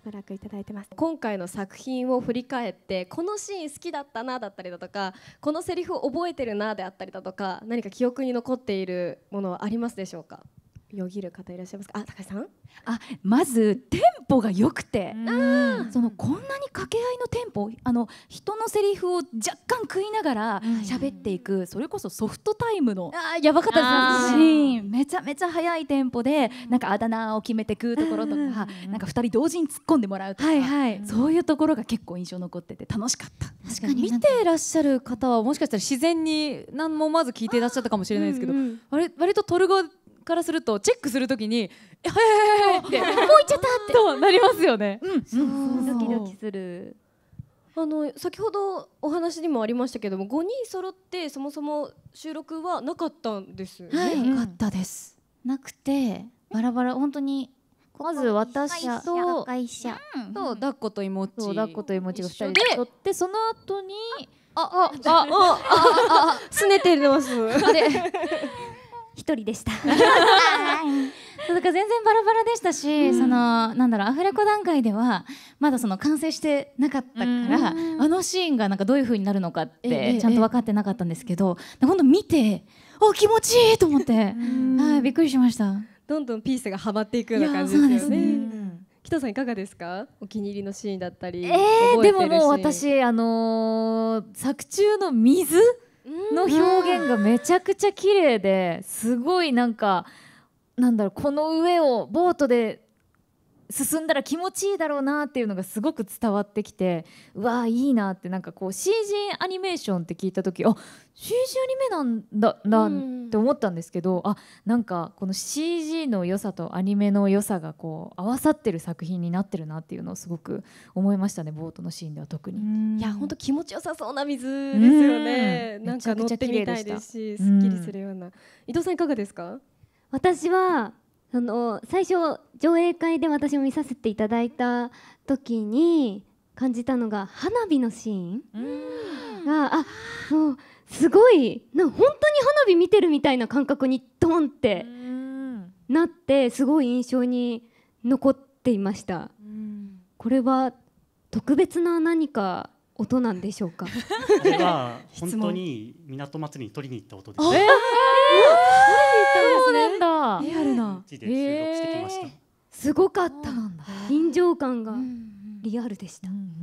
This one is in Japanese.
しばらくいいてます。今回の作品を振り返ってこのシーン好きだったなだったりだとかこのセリフ覚えてるなであったりだとか何か記憶に残っているものはありますでしょうか？よぎる方いらっしゃいますか？あ高橋さん？あまずテンポが良くて。そのこんなに掛け合いのテンポあの人のセリフを若干食いながら喋っていく、それこそソフトタイムのあやばかったシーン。めちゃめちゃ速いテンポでなんかあだ名を決めてくところとか、なんか二人同時に突っ込んでもらうとか、はいはい。そういうところが結構印象残ってて楽しかった。確かに。見てらっしゃる方はもしかしたら自然に何もまず聞いていらっしゃったかもしれないですけど、うんうん割割と撮る側からするとチェックするときに「えはいはいはいはい」って「もう行っちゃった」って。となりますよね。うん。ドキドキする。あの先ほどお話にもありましたけども5人揃ってそもそも収録はなかったんですよね、はい。よかったです。なくてバラバラ本当にまず私と会社と抱っこと妹そう抱っこと妹が二人で。撮ってその後にああああすねてます一人でした。だから全然バラバラでしたし、そのなんだろうアフレコ段階ではまだその完成してなかったから、あのシーンがなんかどういう風になるのかっええてちゃんと分かってなかったんですけど、本当見てお気持ちいいと思って、はいびっくりしました。どんどんピースがはまっていくような感じですよいやそうですね。北さんいかがですか？お気に入りのシーンだったりえー、で覚えてるももう私あのー作中の水の表現がめちゃくちゃ綺麗ですごいなんかなんだろうこの上をボートで進んだら気持ちいいだろうなっていうのがすごく伝わってきてうわーいいなってなんかこう CG アニメーションって聞いた時あ CG アニメなんだなうんって思ったんですけどあなんかこの CG の良さとアニメの良さがこう合わさってる作品になってるなっていうのをすごく思いましたねボートのシーンでは特に。いや本当気持ちよさそうな水ですよね。うん。なんか乗ってみたいですしすっきりするような。伊藤さんいかがですか？私はその最初上映会で私も見させていただいた時に感じたのが花火のシーンがあもうすごいな本当に花火見てるみたいな感覚にドンってなってすごい印象に残っていました。これは特別な何か音なんでしょうか？これは本当に港祭りに取りに行った音です。そうなんだ。リアルなうちで収録してきました。すごかった。臨場感がリアルでした。うん